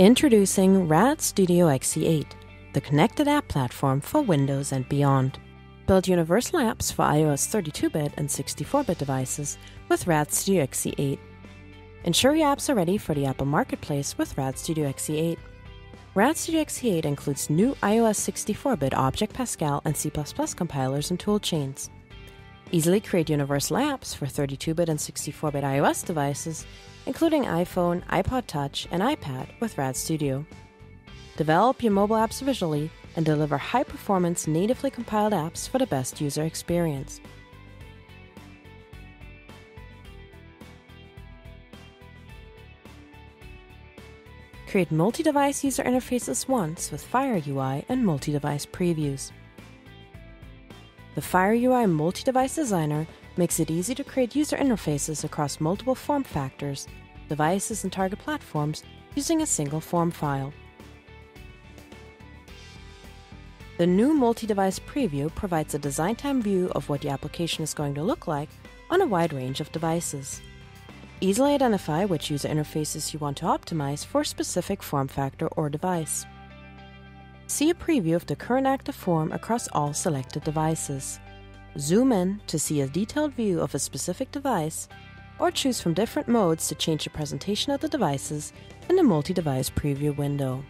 Introducing RAD Studio XE8, the connected app platform for Windows and beyond. Build universal apps for iOS 32 bit and 64 bit devices with RAD Studio XE8. Ensure your apps are ready for the Apple Marketplace with RAD Studio XE8. RAD Studio XE8 includes new iOS 64 bit Object Pascal and C compilers and toolchains. Easily create universal apps for 32 bit and 64 bit iOS devices including iPhone, iPod Touch, and iPad with RAD Studio. Develop your mobile apps visually and deliver high performance, natively compiled apps for the best user experience. Create multi device user interfaces once with FireUI and multi device previews. The FireUI multi device designer makes it easy to create user interfaces across multiple form factors, devices, and target platforms using a single form file. The new multi-device preview provides a design time view of what the application is going to look like on a wide range of devices. Easily identify which user interfaces you want to optimize for a specific form factor or device. See a preview of the current active form across all selected devices. Zoom in to see a detailed view of a specific device, or choose from different modes to change the presentation of the devices in the multi-device preview window.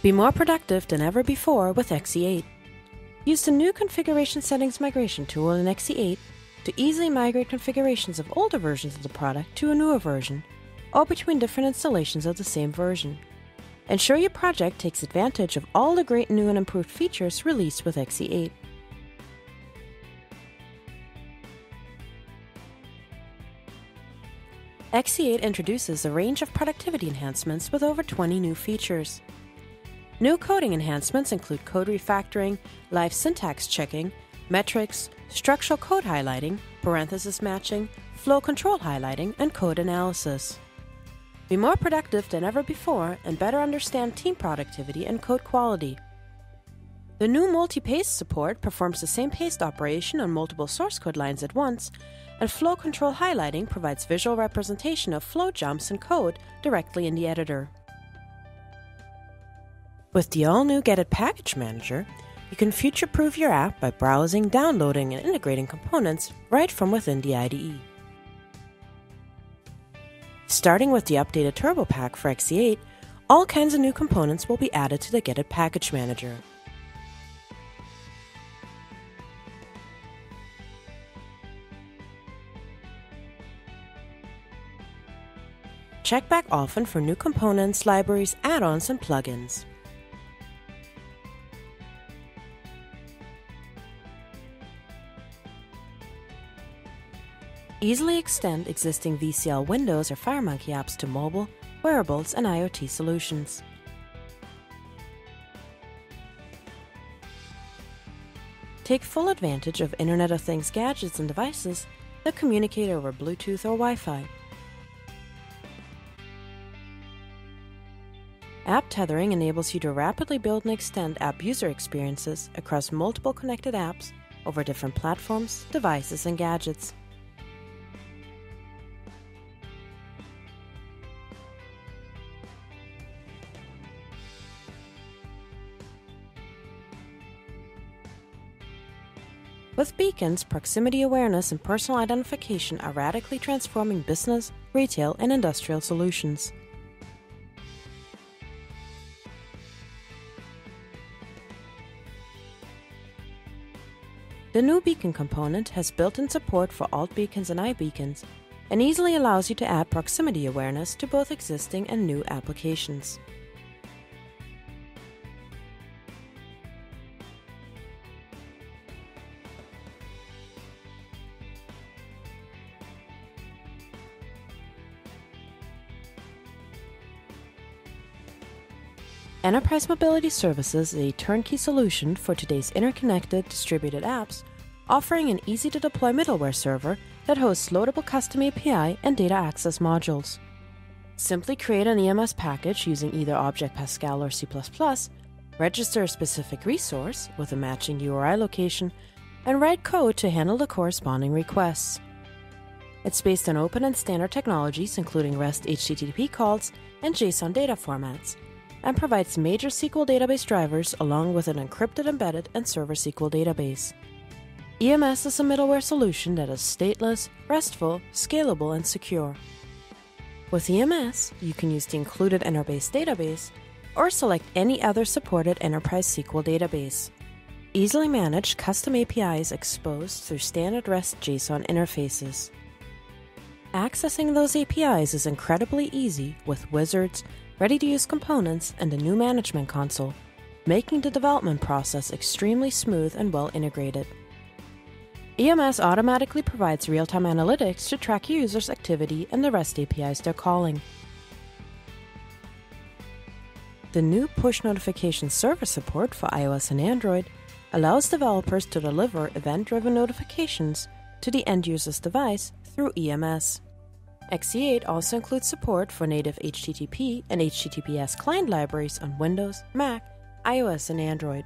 Be more productive than ever before with XE8. Use the new Configuration Settings Migration tool in XE8 to easily migrate configurations of older versions of the product to a newer version or between different installations of the same version. Ensure your project takes advantage of all the great new and improved features released with XE8. XE8 introduces a range of productivity enhancements with over 20 new features. New coding enhancements include code refactoring, live syntax checking, metrics, structural code highlighting, parenthesis matching, flow control highlighting, and code analysis. Be more productive than ever before and better understand team productivity and code quality. The new multi-paste support performs the same paste operation on multiple source code lines at once, and flow control highlighting provides visual representation of flow jumps and code directly in the editor. With the all-new GetIt Package Manager, you can future-proof your app by browsing, downloading, and integrating components right from within the IDE. Starting with the updated TurboPack for XE8, all kinds of new components will be added to the GetIt Package Manager. Check back often for new components, libraries, add-ons, and plugins. Easily extend existing VCL Windows or FireMonkey apps to mobile, wearables, and IoT solutions. Take full advantage of Internet of Things gadgets and devices that communicate over Bluetooth or Wi-Fi. App tethering enables you to rapidly build and extend app user experiences across multiple connected apps over different platforms, devices, and gadgets. With beacons, proximity awareness and personal identification are radically transforming business, retail, and industrial solutions. The new beacon component has built-in support for AltBeacons and iBeacons and easily allows you to add proximity awareness to both existing and new applications. Enterprise Mobility Services is a turnkey solution for today's interconnected distributed apps, offering an easy to deploy middleware server that hosts loadable custom API and data access modules. Simply create an EMS package using either Object Pascal or C, register a specific resource with a matching URI location, and write code to handle the corresponding requests. It's based on open and standard technologies, including REST HTTP calls and JSON data formats, and provides major SQL database drivers along with an encrypted embedded and server SQL database. EMS is a middleware solution that is stateless, RESTful, scalable, and secure. With EMS, you can use the included InterBase database or select any other supported Enterprise SQL database. Easily manage custom APIs exposed through standard REST JSON interfaces. Accessing those APIs is incredibly easy with wizards, ready to use components, and a new management console, making the development process extremely smooth and well integrated. EMS automatically provides real time analytics to track users' activity and the REST APIs they're calling. The new push notification server support for iOS and Android allows developers to deliver event driven notifications to the end user's device through EMS. XE8 also includes support for native HTTP and HTTPS client libraries on Windows, Mac, iOS, and Android.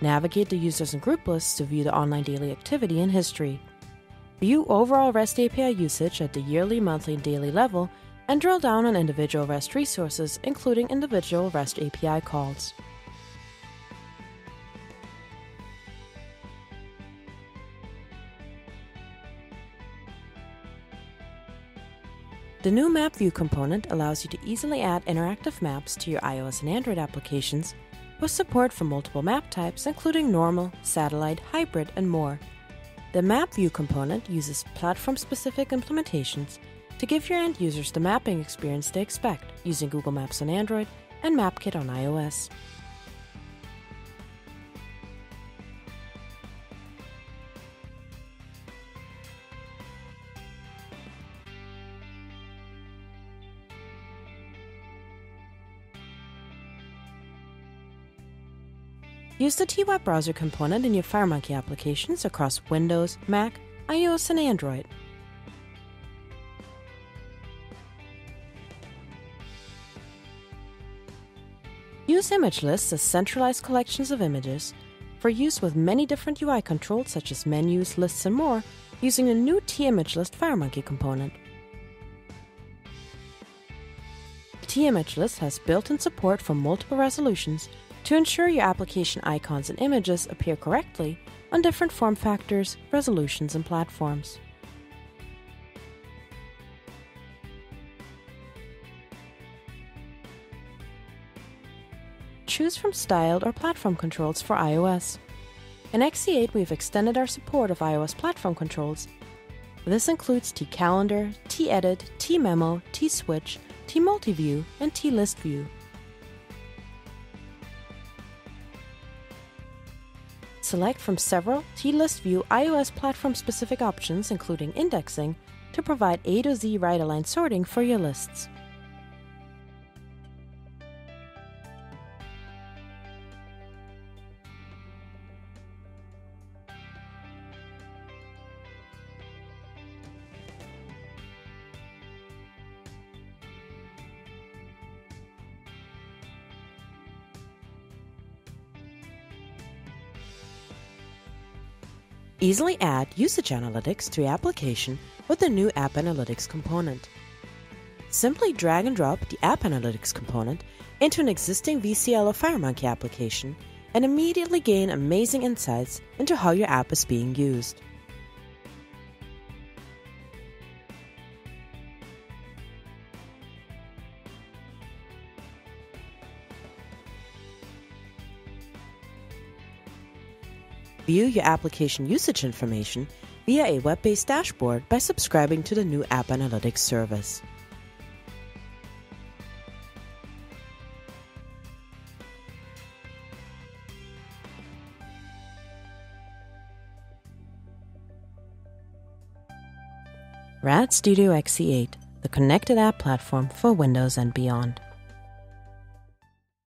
Navigate the users and group lists to view the online daily activity and history. View overall REST API usage at the yearly, monthly, and daily level, and drill down on individual REST resources, including individual REST API calls. The new Map View component allows you to easily add interactive maps to your iOS and Android applications with support for multiple map types, including normal, satellite, hybrid, and more. The Map View component uses platform specific implementations to give your end users the mapping experience they expect using Google Maps on Android and MapKit on iOS. Use the TWeb browser component in your FireMonkey applications across Windows, Mac, iOS, and Android. Use image lists as centralized collections of images for use with many different UI controls such as menus, lists, and more using the new TImageList FireMonkey component. TImageList has built-in support for multiple resolutions to ensure your application icons and images appear correctly on different form factors, resolutions, and platforms. Choose from styled or platform controls for iOS. In XE8, we've extended our support of iOS platform controls. This includes tCalendar, tEdit, tMemo, tSwitch, tMultiview, and tListView. Select from several T-List view iOS platform specific options, including indexing, to provide A to Z right aligned sorting for your lists. Easily add usage analytics to your application with the new AppAnalytics component. Simply drag and drop the AppAnalytics component into an existing VCL or FireMonkey application and immediately gain amazing insights into how your app is being used. View your application usage information via a web based dashboard by subscribing to the new AppAnalytics service. RAD Studio XE8, the connected app platform for Windows and beyond.